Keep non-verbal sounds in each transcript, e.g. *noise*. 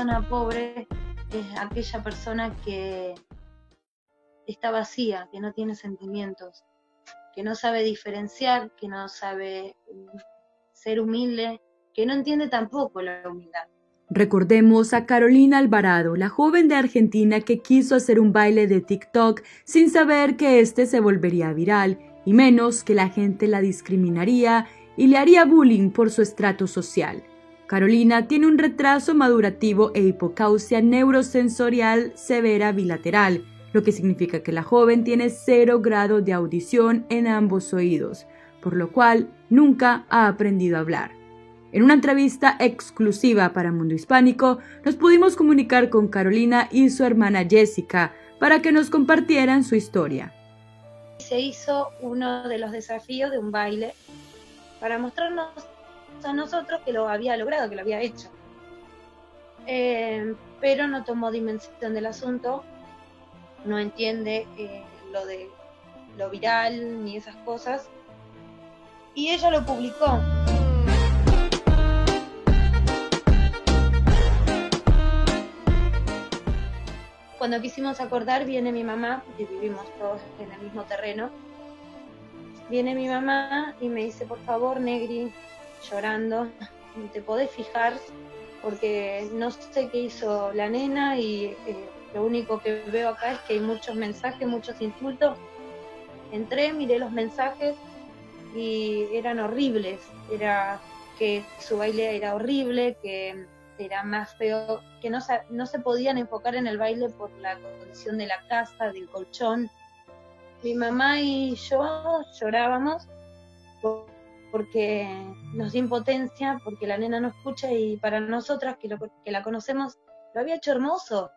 persona pobre es aquella persona que está vacía, que no tiene sentimientos, que no sabe diferenciar, que no sabe mm, ser humilde, que no entiende tampoco la humildad. Recordemos a Carolina Alvarado, la joven de Argentina que quiso hacer un baile de TikTok sin saber que este se volvería viral y menos que la gente la discriminaría y le haría bullying por su estrato social. Carolina tiene un retraso madurativo e hipocausia neurosensorial severa bilateral, lo que significa que la joven tiene cero grado de audición en ambos oídos, por lo cual nunca ha aprendido a hablar. En una entrevista exclusiva para Mundo Hispánico, nos pudimos comunicar con Carolina y su hermana Jessica para que nos compartieran su historia. Se hizo uno de los desafíos de un baile para mostrarnos a nosotros que lo había logrado, que lo había hecho. Eh, pero no tomó dimensión del asunto, no entiende eh, lo de lo viral ni esas cosas. Y ella lo publicó. Cuando quisimos acordar, viene mi mamá, porque vivimos todos en el mismo terreno. Viene mi mamá y me dice, por favor, Negri, llorando, te podés fijar, porque no sé qué hizo la nena y eh, lo único que veo acá es que hay muchos mensajes, muchos insultos. Entré, miré los mensajes y eran horribles. Era que su baile era horrible, que era más feo, que no, no se podían enfocar en el baile por la condición de la casa, del colchón. Mi mamá y yo llorábamos porque nos dio impotencia, porque la nena no escucha y para nosotras que, que la conocemos lo había hecho hermoso.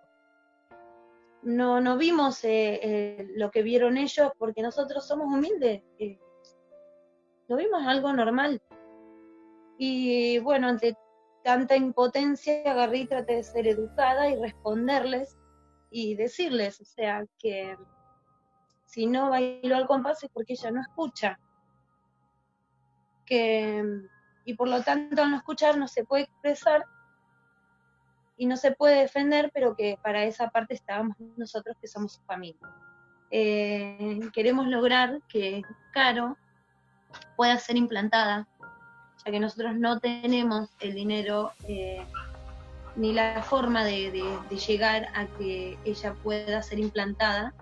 No, no vimos eh, eh, lo que vieron ellos porque nosotros somos humildes. Eh, lo vimos algo normal. Y bueno, ante tanta impotencia, agarré traté de ser educada y responderles y decirles, o sea, que si no bailó al compás es porque ella no escucha. Que, y por lo tanto al no escuchar no se puede expresar y no se puede defender, pero que para esa parte estábamos nosotros que somos su familia. Eh, queremos lograr que Caro pueda ser implantada ya que nosotros no tenemos el dinero eh, ni la forma de, llegar a que ella pueda ser implantada,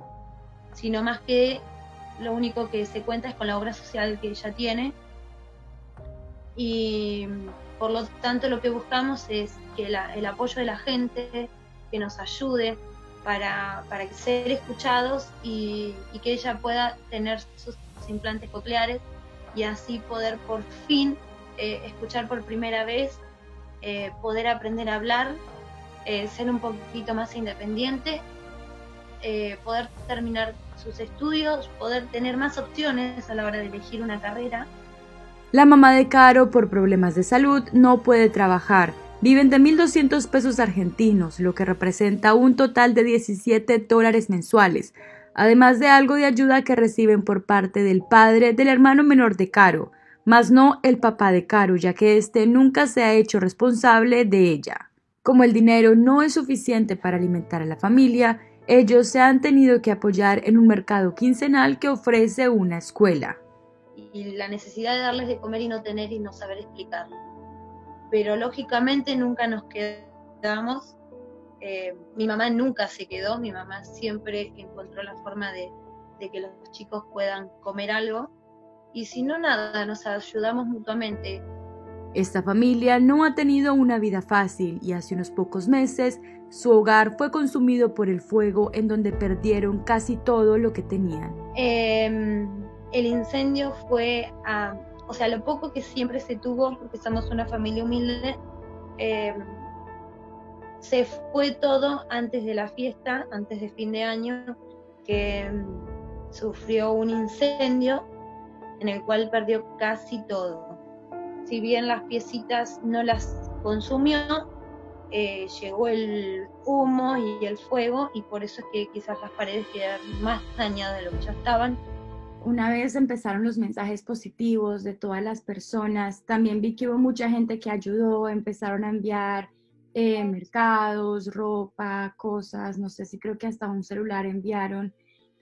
sino más que lo único que se cuenta es con la obra social que ella tiene. Y por lo tanto lo que buscamos es que el apoyo de la gente, que nos ayude para, ser escuchados y, y, que ella pueda tener sus implantes cocleares y así poder por fin eh, escuchar por primera vez, eh, poder aprender a hablar, eh, ser un poquito más independiente, poder terminar sus estudios, poder tener más opciones a la hora de elegir una carrera. La mamá de Caro, por problemas de salud, no puede trabajar. Viven de 1.200 pesos argentinos, lo que representa un total de 17 dólares mensuales, además de algo de ayuda que reciben por parte del padre del hermano menor de Caro, mas no el papá de Caro, ya que éste nunca se ha hecho responsable de ella. Como el dinero no es suficiente para alimentar a la familia, ellos se han tenido que apoyar en un mercado quincenal que ofrece una escuela. Y la necesidad de darles de comer y no tener y no saber explicarlo. Pero lógicamente nunca nos quedamos. Eh, mi mamá nunca se quedó, mi mamá siempre encontró la forma de que los chicos puedan comer algo y si no nada, nos ayudamos mutuamente. Esta familia no ha tenido una vida fácil y hace unos pocos meses su hogar fue consumido por el fuego en donde perdieron casi todo lo que tenían. Em, el incendio fue, a, o sea, lo poco que siempre se tuvo, porque somos una familia humilde, em, se fue todo antes de la fiesta, antes de fin de año, que em, sufrió un incendio en el cual perdió casi todo. Si bien las piecitas no las consumió, eh, llegó el humo y el fuego y por eso es que quizás las paredes quedaron más dañadas de lo que ya estaban. Una vez empezaron los mensajes positivos de todas las personas, también vi que hubo mucha gente que ayudó, empezaron a enviar eh, mercados, ropa, cosas, no sé si creo que hasta un celular enviaron.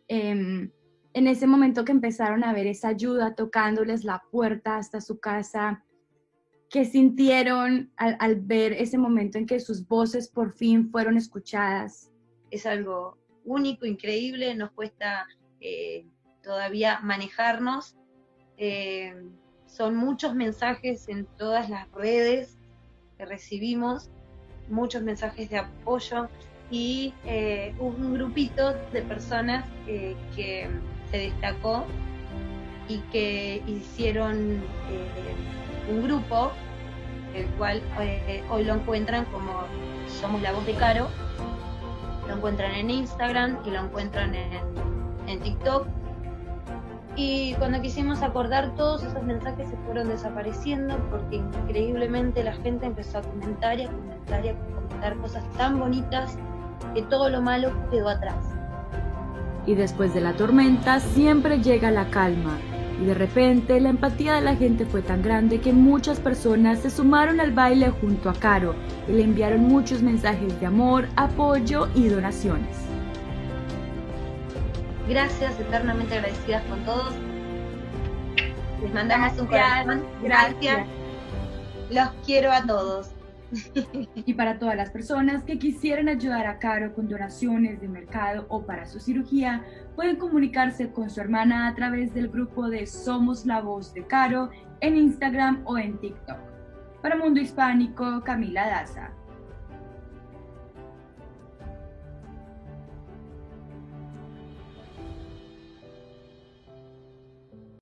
Em, en ese momento que empezaron a ver esa ayuda tocándoles la puerta hasta su casa, ¿qué sintieron al, ver ese momento en que sus voces por fin fueron escuchadas? Es algo único, increíble, nos cuesta eh, todavía manejarnos. Eh, son muchos mensajes en todas las redes que recibimos muchos mensajes de apoyo y eh, un grupito de personas que se destacó y que hicieron eh, un grupo, el cual hoy lo encuentran como Somos la Voz de Caro, lo encuentran en Instagram y lo encuentran en, en TikTok y cuando quisimos acordar, todos esos mensajes se fueron desapareciendo porque increíblemente la gente empezó a comentar y a comentar y a comentar cosas tan bonitas que todo lo malo quedó atrás. Y después de la tormenta siempre llega la calma. Y de repente la empatía de la gente fue tan grande que muchas personas se sumaron al baile junto a Caro y le enviaron muchos mensajes de amor, apoyo y donaciones. Gracias, eternamente agradecidas con todos. Les mandamos un corazón. Gracias. Los quiero a todos. *laughs* Y para todas las personas que quisieran ayudar a Caro con donaciones de mercado o para su cirugía, pueden comunicarse con su hermana a través del grupo de Somos la Voz de Caro en Instagram o en TikTok. Para Mundo Hispánico, Camila Daza.